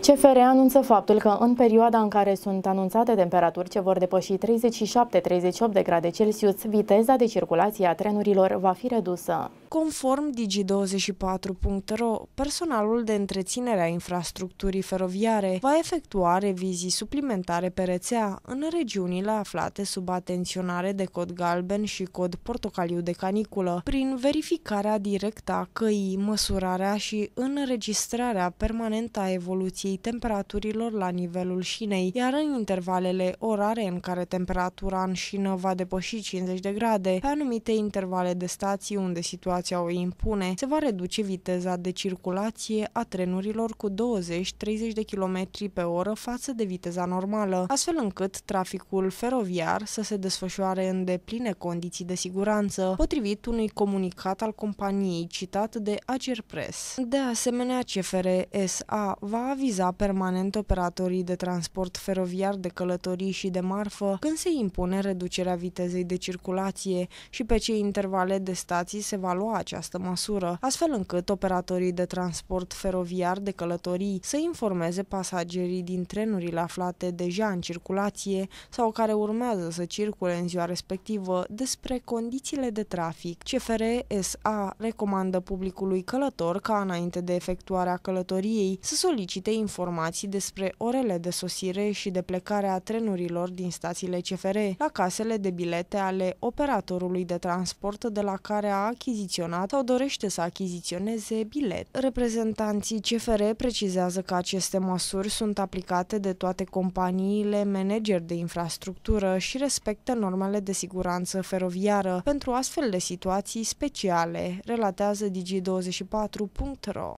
CFR anunță faptul că în perioada în care sunt anunțate temperaturi ce vor depăși 37-38 de grade Celsius, viteza de circulație a trenurilor va fi redusă. Conform Digi24.ro, personalul de întreținere a infrastructurii feroviare va efectua revizii suplimentare pe rețea în regiunile aflate sub atenționare de cod galben și cod portocaliu de caniculă, prin verificarea directă a căii, măsurarea și înregistrarea permanentă a evoluției temperaturilor la nivelul șinei, iar în intervalele orare în care temperatura în șină va depăși 50 de grade, pe anumite intervale de stații unde situația o impune, se va reduce viteza de circulație a trenurilor cu 20-30 de km pe oră față de viteza normală, astfel încât traficul feroviar să se desfășoare în depline condiții de siguranță, potrivit unui comunicat al companiei citat de Agerpress. De asemenea, CFR SA va aviza permanent operatorii de transport feroviar de călătorii și de marfă când se impune reducerea vitezei de circulație și pe ce intervale de stații se va lua această măsură, astfel încât operatorii de transport feroviar de călătorii să informeze pasagerii din trenurile aflate deja în circulație sau care urmează să circule în ziua respectivă despre condițiile de trafic. CFR SA recomandă publicului călător ca înainte de efectuarea călătoriei să solicite informații informații despre orele de sosire și de plecare a trenurilor din stațiile CFR la casele de bilete ale operatorului de transport de la care a achiziționat sau dorește să achiziționeze bilet. Reprezentanții CFR precizează că aceste măsuri sunt aplicate de toate companiile manageri de infrastructură și respectă normele de siguranță feroviară pentru astfel de situații speciale, relatează Digi24.ro.